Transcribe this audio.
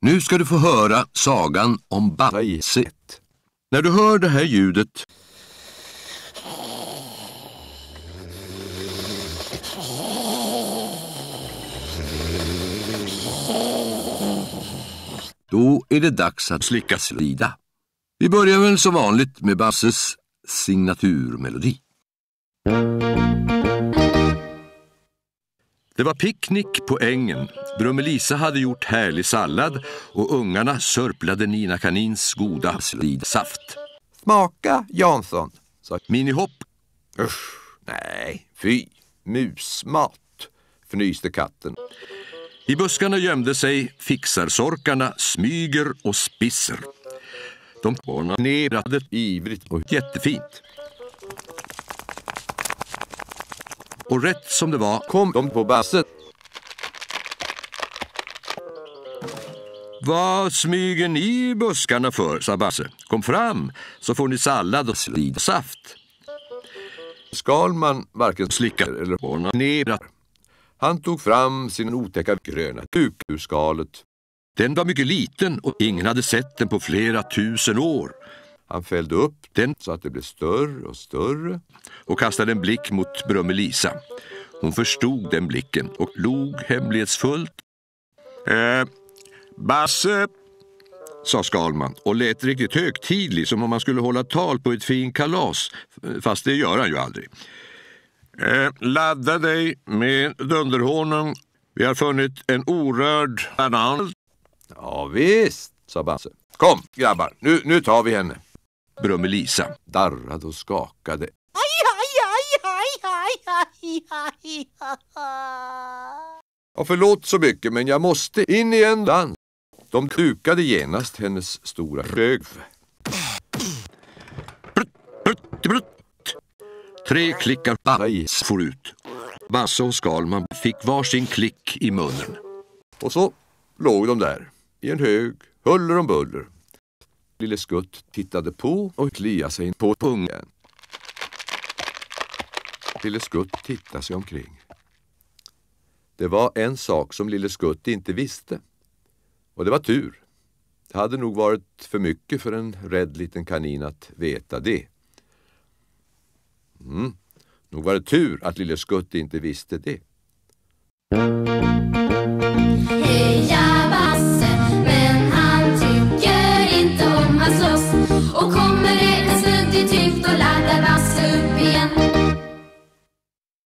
Nu ska du få höra sagan om Basse. När du hör det här ljudet Då är det dags att slicka slida. Vi börjar väl som vanligt med Basses signaturmelodi. Det var picknick på ängen. Brummelisa hade gjort härlig sallad och ungarna sörplade Nina Kanins goda slidsaft. Smaka, Jansson, sa Minihopp Usch, nej, fy, musmat, fnyste katten. I buskarna gömde sig fixarsorkarna Smyger och Spisser. De onanerade Ivrigt och jättefint. Och rätt som det var kom de på basset. Vad smyger ni i buskarna för, sa Basse. Kom fram så får ni sallad och slidsaft. Skalman varken Slicka slickar eller onanerar. Han tog fram sin otäcka gröna kuk ur skalet. Den var mycket liten och ingen hade sett den på flera tusen år. Han fällde upp Den så att det blev större och större. och kastade en blick mot Brummelisa. Hon förstod den blicken och log hemlighetsfullt. Eh, Basse, sa Skalman och lät riktigt högtidlig som om man skulle hålla tal på ett fint kalas, fast det gör han ju aldrig. Eh, ladda dig med dunderhonung. Vi har funnit en orörd banan. Ja, visst, sa Basse. Kom, grabbar, nu, nu tar vi henne. Brummelisa. Darrade och skakade. Aj, aj, aj, aj, aj, aj, aj, aj. Ja, förlåt så mycket, men jag måste in i en dans. De kukade genast hennes stora röv. Tre klickar bajs for ut. Basse och Skalman fick varsin klick i munnen. Och så låg de där i en hög, huller om buller. Lille Skutt tittade på och kliade sig på pungen. Lille Skutt tittade sig omkring. Det var en sak som Lille Skutt inte visste. Och det var tur. Det hade nog varit för mycket för en rädd liten kanin att veta det. Mm. Nog var det tur att Lille Skutt inte visste det. positivt och laddar Basse upp igen.